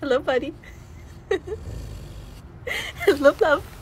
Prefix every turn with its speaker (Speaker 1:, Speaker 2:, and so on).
Speaker 1: Hello, buddy. Hello, love.